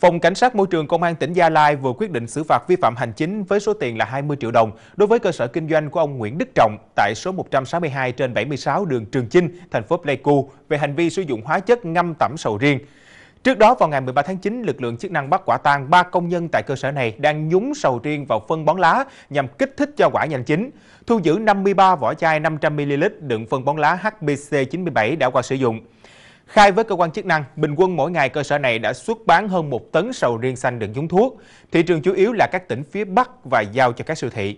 Phòng Cảnh sát Môi trường Công an tỉnh Gia Lai vừa quyết định xử phạt vi phạm hành chính với số tiền là 20 triệu đồng đối với cơ sở kinh doanh của ông Nguyễn Đức Trọng tại số 162 trên 76 đường Trường Chinh, thành phố Pleiku về hành vi sử dụng hóa chất ngâm tẩm sầu riêng. Trước đó vào ngày 13 tháng 9, lực lượng chức năng bắt quả tang ba công nhân tại cơ sở này đang nhúng sầu riêng vào phân bón lá nhằm kích thích cho quả nhanh chín. Thu giữ 53 vỏ chai 500ml đựng phân bón lá HBC 97 đã qua sử dụng. Khai với cơ quan chức năng, bình quân mỗi ngày cơ sở này đã xuất bán hơn một tấn sầu riêng xanh đựng nhúng thuốc. Thị trường chủ yếu là các tỉnh phía Bắc và giao cho các siêu thị.